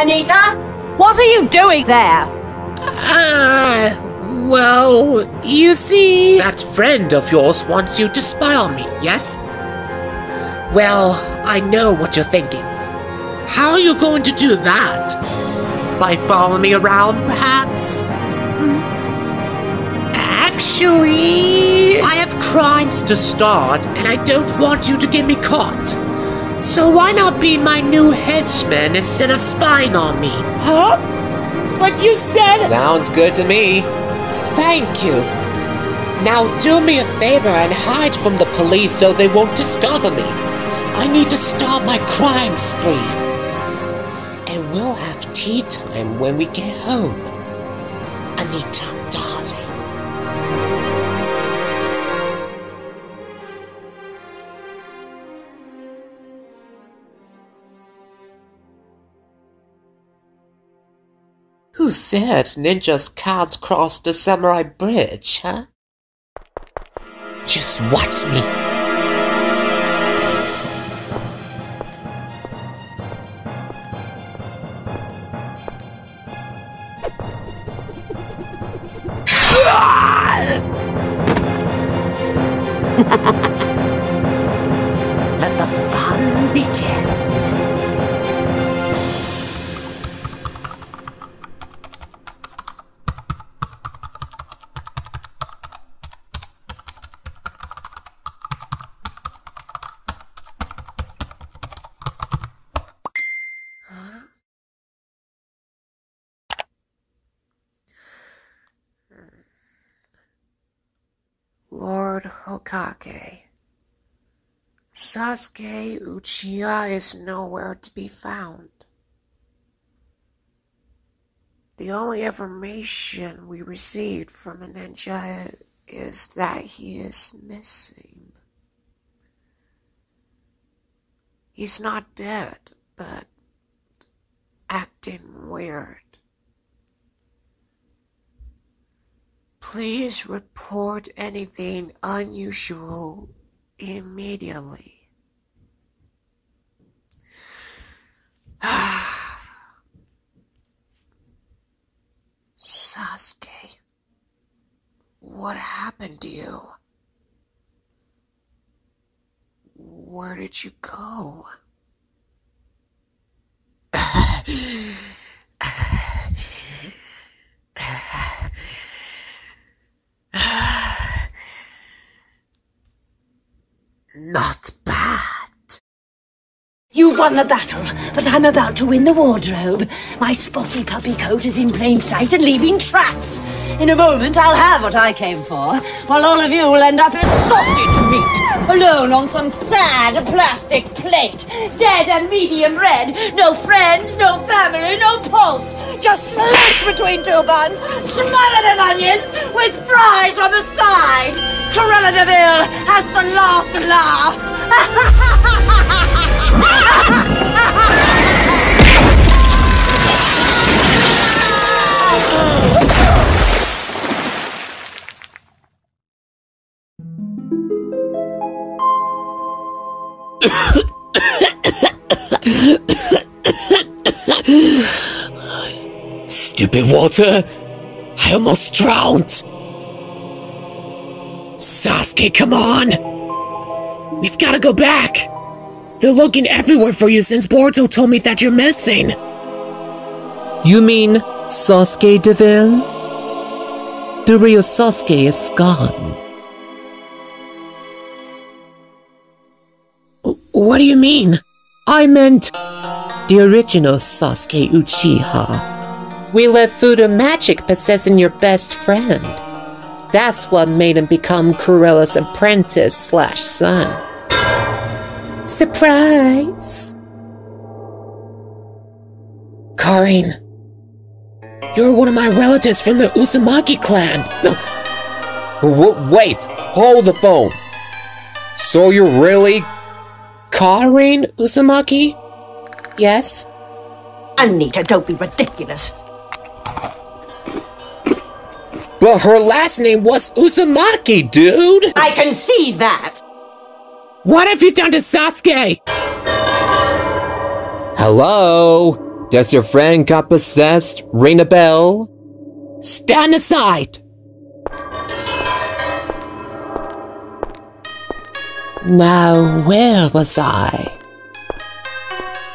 Anita, what are you doing there? Ah, well, you see. That friend of yours wants you to spy on me, yes? Well, I know what you're thinking. How are you going to do that? By following me around, perhaps? Hmm. Actually, I have crimes to start, and I don't want you to get me caught. So why not be my new henchman instead of spying on me? Huh? But you said. Sounds good to me. Thank you. Now do me a favor and hide from the police so they won't discover me. I need to stop my crime spree. And we'll have tea time when we get home. Anita, Who said ninjas can't cross the samurai bridge, huh? Just watch me. Lord Hokage. Sasuke Uchiha is nowhere to be found. The only information we received from a ninja is that he is missing. He's not dead, but acting weird. Please report anything unusual immediately. Sasuke, what happened to you? Where did you go? Not bad. You've won the battle, but I'm about to win the wardrobe. My spotty puppy coat is in plain sight and leaving tracks. In a moment, I'll have what I came for, while all of you will end up as sausage meat, alone on some sad plastic plate, dead and medium red. No friends, no family, no pulse. Just slit between two buns, smothered in onions, with fries on the side. Cruella DeVil has the last laugh. Stupid water! I almost drowned! Sasuke, come on! We've gotta go back! They're looking everywhere for you since Boruto told me that you're missing! You mean Sasuke DeVil? The real Sasuke is gone. What do you mean? I meant the original Sasuke Uchiha. We left food and magic possessing your best friend. That's what made him become Cruella's apprentice slash son. Surprise! Karin, you're one of my relatives from the Uzumaki clan. W- wait, hold the phone. So you're really Karin Uzumaki? Yes? Anita, don't be ridiculous. But her last name was Uzumaki, dude! I can see that. What have you done to Sasuke? Hello? Does your friend got possessed ring a bell? Stand aside! Now, where was I?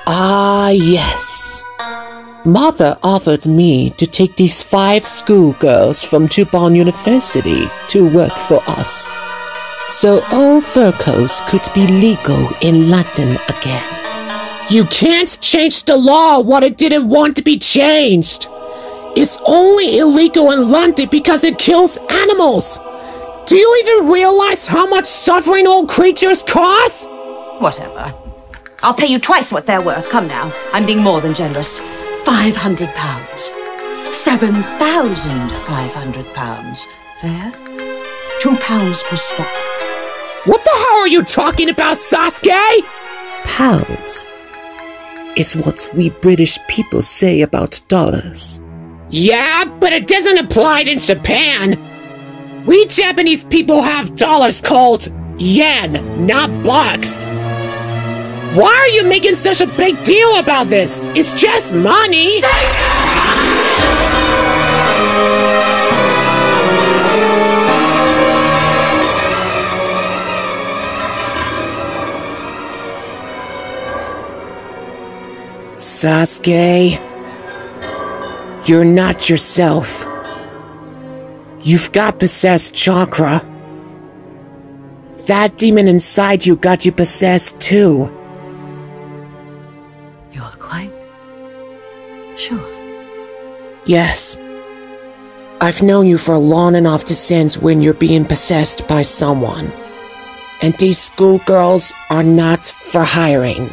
Ah, yes. Mother offered me to take these five schoolgirls from Dubon University to work for us. So all fur coats could be legal in London again. You can't change the law what it didn't want to be changed. It's only illegal in London because it kills animals. Do you even realize how much suffering all creatures cause? Whatever. I'll pay you twice what they're worth. Come now. I'm being more than generous. Five hundred pounds. Seven thousand five hundred pounds. Fair? Two pounds per spot. What the hell are you talking about, Sasuke? Pounds is what we British people say about dollars. Yeah, but it doesn't apply in Japan. We Japanese people have dollars called yen, not bucks. Why are you making such a big deal about this? It's just money. Sasuke, you're not yourself. You've got possessed chakra. That demon inside you got you possessed too. You're quite sure. Yes. I've known you for long enough to sense when you're being possessed by someone. And these schoolgirls are not for hiring.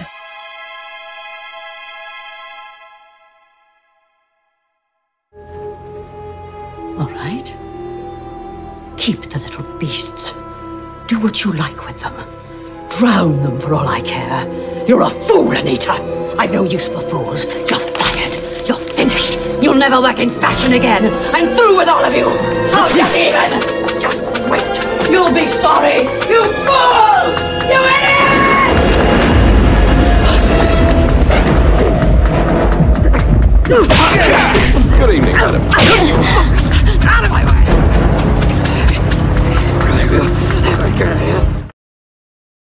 All right. Keep the little beasts. Do what you like with them. Drown them for all I care. You're a fool, Anita. I've no use for fools. You're fired. You're finished. You'll never work in fashion again. I'm through with all of you. Oh, just even. Just wait. You'll be sorry. You fools! You idiots! Good evening, madam.